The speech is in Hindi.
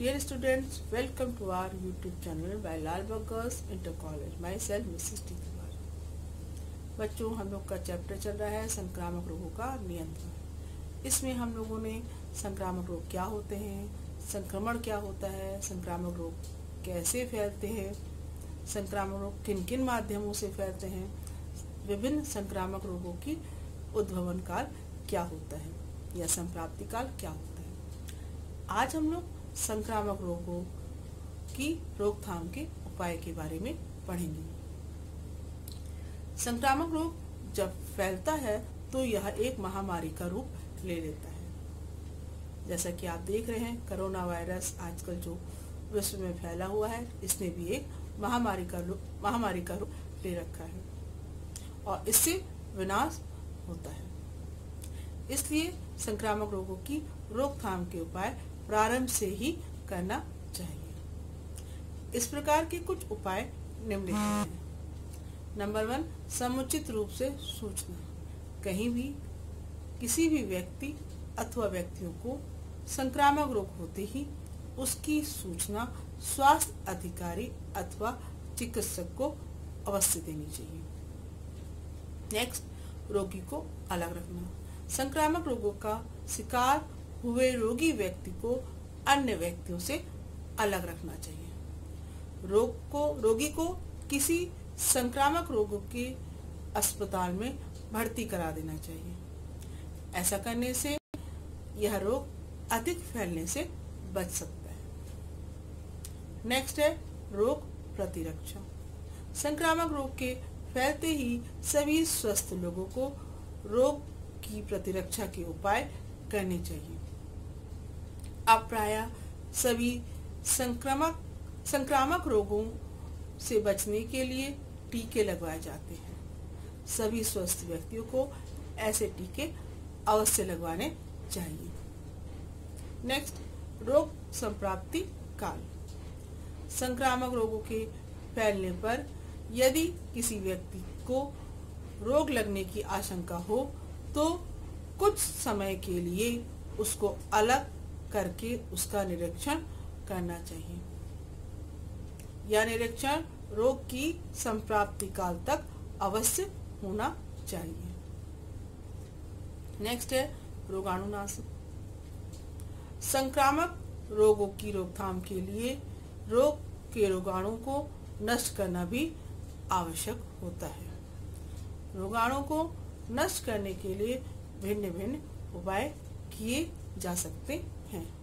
Dear students, welcome to our YouTube channel by Lal Girls Inter College. Myself, Mrs. T. बच्चों हम लोग का चैप्टर चल रहा है संक्रामक रोगों का नियंत्रण इसमें हम लोगों ने संक्रामक रोग क्या होते हैं संक्रमण क्या होता है संक्रामक रोग कैसे फैलते हैं संक्रामक रोग किन किन माध्यमों से फैलते हैं विभिन्न संक्रामक रोगों की उद्भवन काल क्या होता है या संप्राप्ति काल क्या होता है आज हम लोग संक्रामक रोगों की रोकथाम के उपाय के बारे में पढ़ेंगे। संक्रामक रोग जब फैलता है तो यह एक महामारी का रूप ले लेता है। जैसा कि आप देख रहे हैं, कोरोना वायरस आजकल जो विश्व में फैला हुआ है, इसने भी एक महामारी का महामारी का रूप ले रखा है और इससे विनाश होता है। इसलिए संक्रामक रोगों की रोकथाम के उपाय प्रारंभ से ही करना चाहिए। इस प्रकार के कुछ उपाय निम्नलिखित हैं। नंबर वन, समुचित रूप से सूचना। कहीं भी किसी भी व्यक्ति अथवा व्यक्तियों को संक्रामक रोग होते ही उसकी सूचना स्वास्थ्य अधिकारी अथवा चिकित्सक को अवश्य देनी चाहिए। नेक्स्ट रोगी को अलग रखना। संक्रामक रोगों का शिकार हुए रोगी व्यक्ति को अन्य व्यक्तियों से अलग रखना चाहिए। रोग को, रोगी को किसी संक्रामक रोगों के अस्पताल में भर्ती करा देना चाहिए। ऐसा करने से यह रोग अधिक फैलने से बच सकता है। नेक्स्ट है, रोग प्रतिरक्षा संक्रामक रोग के फैलते ही सभी स्वस्थ लोगों को रोग की प्रतिरक्षा के उपाय करने चाहिए। अब प्राय सभी संक्रामक संक्रामक रोगों से बचने के लिए टीके लगवाए जाते हैं। सभी स्वस्थ व्यक्तियों को ऐसे टीके अवश्य लगवाने चाहिए। नेक्स्ट रोग संप्राप्ति काल। संक्रामक रोगों के फैलने पर यदि किसी व्यक्ति को रोग लगने की आशंका हो तो कुछ समय के लिए उसको अलग करके उसका निरीक्षण करना चाहिए। यह निरीक्षण रोग की संप्राप्ति काल तक अवश्य होना चाहिए। नेक्स्ट है रोगाणुनाशक। संक्रामक रोगों की रोकथाम के लिए रोग के रोगाणु को नष्ट करना भी आवश्यक होता है। रोगाणु को नष्ट करने के लिए भिन्न भिन्न उपाय किए जा सकते हैं।